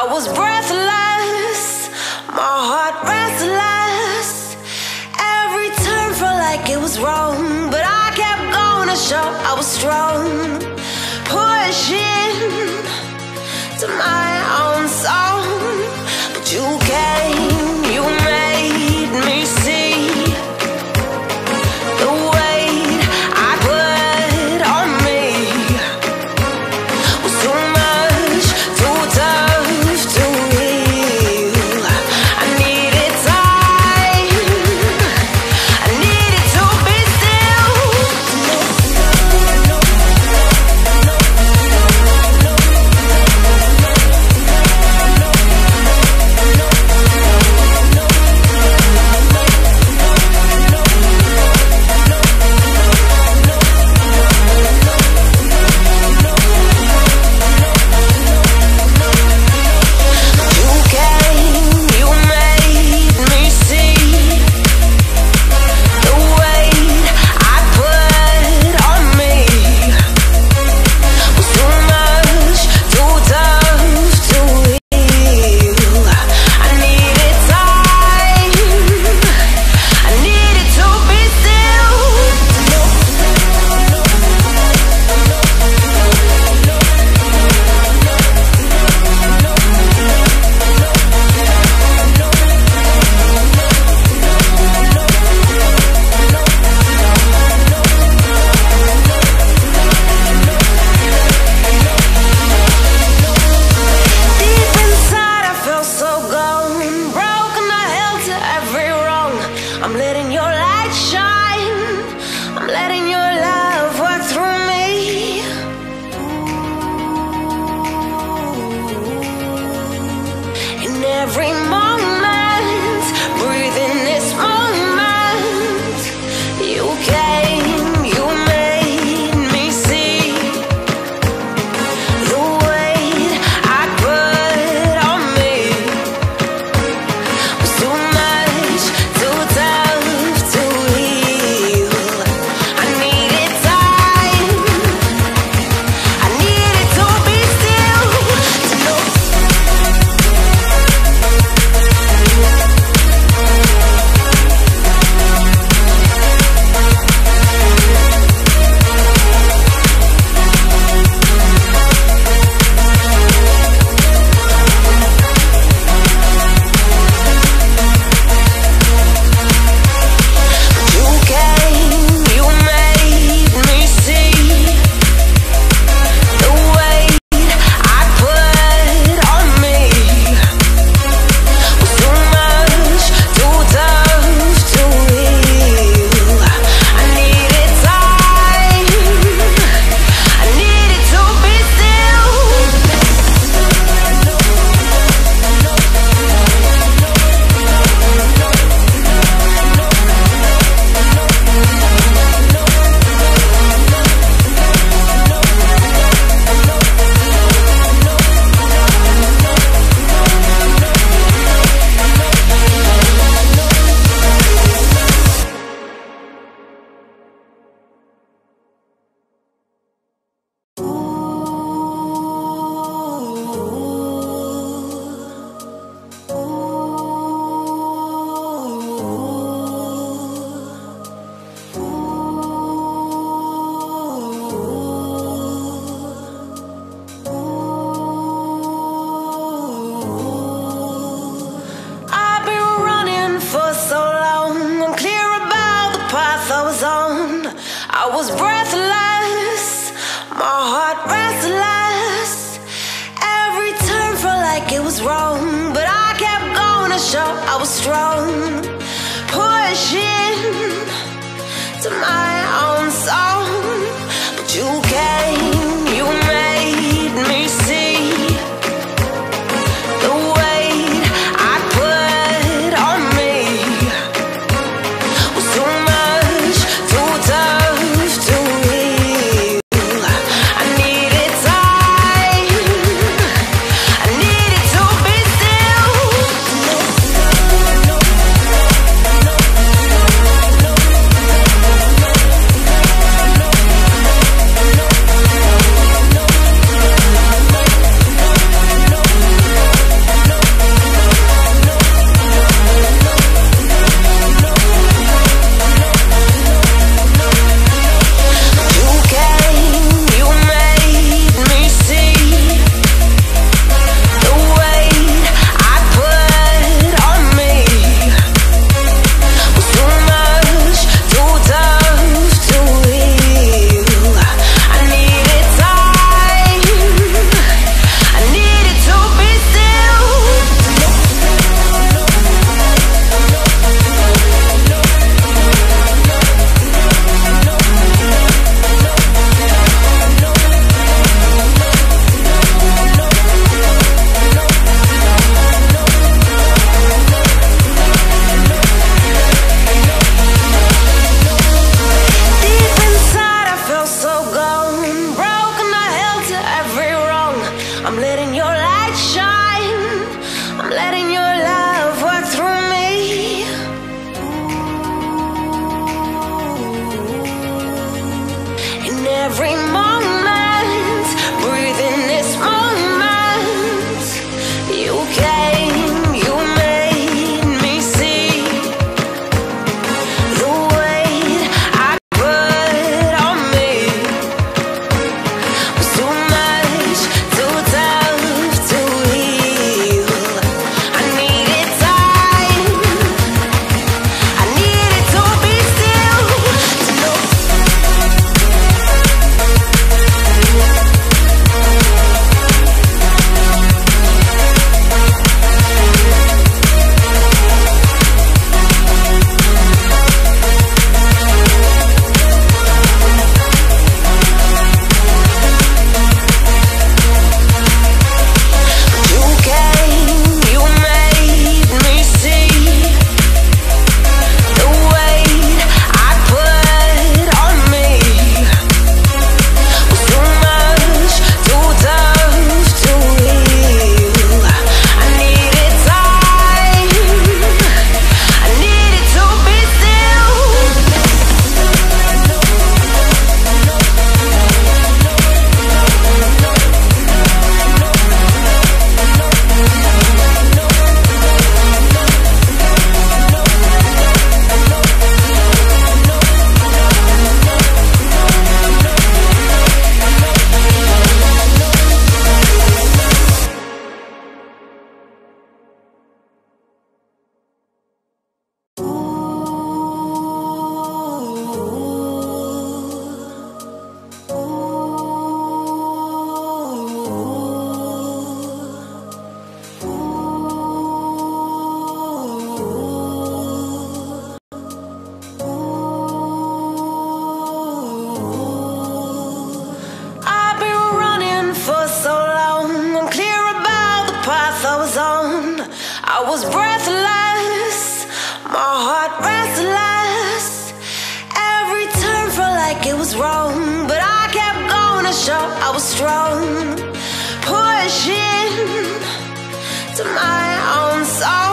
I was breathless, my heart restless. Every turn felt like it was wrong, but I kept going to show I was strong. was breathless, my heart restless. Every turn felt like it was wrong, but I kept going to show I was strong. Pushing to my was breathless, my heart restless. Every turn felt like it was wrong, but I kept going to show I was strong, pushing to my own song.